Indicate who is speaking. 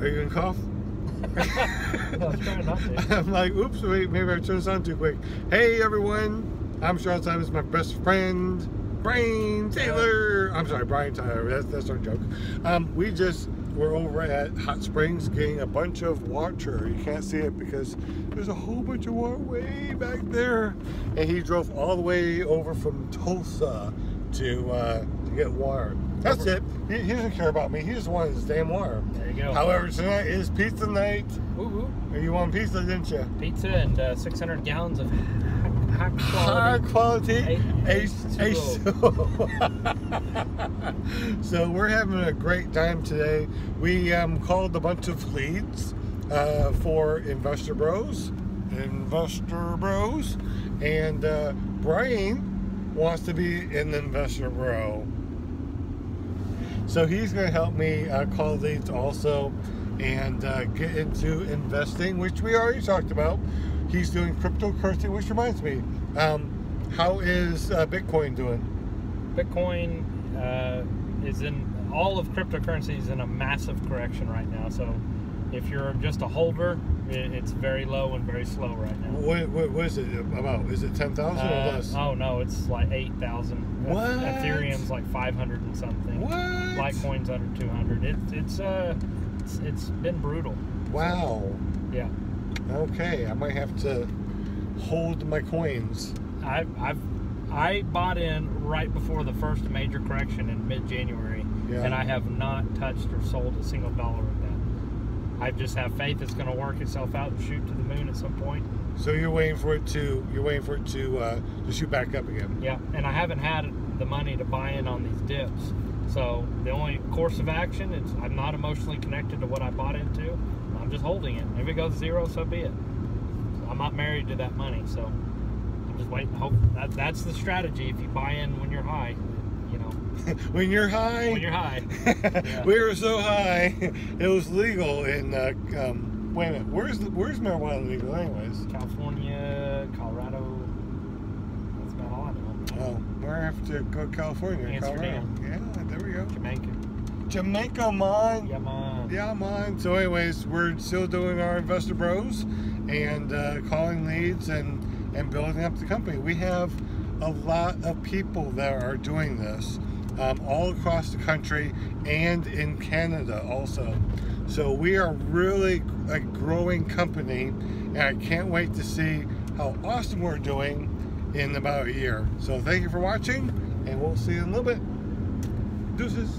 Speaker 1: Are you gonna cough?
Speaker 2: I was trying not to.
Speaker 1: I'm like, oops, wait, maybe I turned this on too quick. Hey everyone, I'm Sean Simons, my best friend, Brian Taylor. I'm sorry, Brian Tyler. That's that's our joke. Um, we just were over at Hot Springs getting a bunch of water. You can't see it because there's a whole bunch of water way back there, and he drove all the way over from Tulsa to uh, to get water. That's it. He, he doesn't care about me. He just wanted his damn water.
Speaker 2: There you go.
Speaker 1: However, tonight is pizza night.
Speaker 2: Ooh, ooh.
Speaker 1: You want pizza, didn't you?
Speaker 2: Pizza and uh, 600 gallons of high
Speaker 1: High
Speaker 2: quality.
Speaker 1: quality
Speaker 2: H-
Speaker 1: H- H2O. so we're having a great time today. We um, called a bunch of leads uh, for Investor Bros. Investor Bros. And uh, Brian wants to be an Investor Bro. So he's going to help me uh, call leads also and uh, get into investing, which we already talked about. He's doing cryptocurrency, which reminds me, um, how is uh, Bitcoin doing?
Speaker 2: Bitcoin uh, is in all of cryptocurrency is in a massive correction right now. So if you're just a holder, it, it's very low and very slow right now.
Speaker 1: What, what, what is it about? Is it 10,000 or
Speaker 2: Uh,
Speaker 1: less?
Speaker 2: oh no, it's like eight thousand.
Speaker 1: What?
Speaker 2: Ethereum's like five hundred and something.
Speaker 1: What?
Speaker 2: Litecoin's under two hundred. It's it's uh it's, it's been brutal.
Speaker 1: Wow.
Speaker 2: Yeah,
Speaker 1: Okay, I might have to hold my coins.
Speaker 2: I've I've I bought in right before the first major correction in mid January,
Speaker 1: Yeah.
Speaker 2: and I have not touched or sold a single dollar of that. I just have faith it's going to work itself out and shoot to the moon at some point.
Speaker 1: So you're waiting for it to you're waiting for it to uh, to shoot back up again.
Speaker 2: Yeah, and I haven't had the money to buy in on these dips. So the only course of action is I'm not emotionally connected to what I bought into. I'm just holding it. If it goes zero, so be it. I'm not married to that money, so I'm just waiting. Hope that that's the strategy. If you buy in when you're high, you know,
Speaker 1: when you're high,
Speaker 2: when you're high.
Speaker 1: we were so high, it was legal in. Uh, um, wait a minute, where's the, where's marijuana legal anyways?
Speaker 2: California, Colorado. That's about all I know.
Speaker 1: Oh, we have to go to California,
Speaker 2: Amsterdam.
Speaker 1: Colorado. Yeah, there we go.
Speaker 2: Jamaica.
Speaker 1: Jamaica, mine.
Speaker 2: Yeah, mine.
Speaker 1: Yeah, man. So, anyways, we're still doing our investor bros and uh, calling leads and and building up the company. We have a lot of people that are doing this um, all across the country and in Canada also. So we are really a growing company, and I can't wait to see how awesome we're doing in about a year. So thank you for watching, and we'll see you in a little bit. Deuces.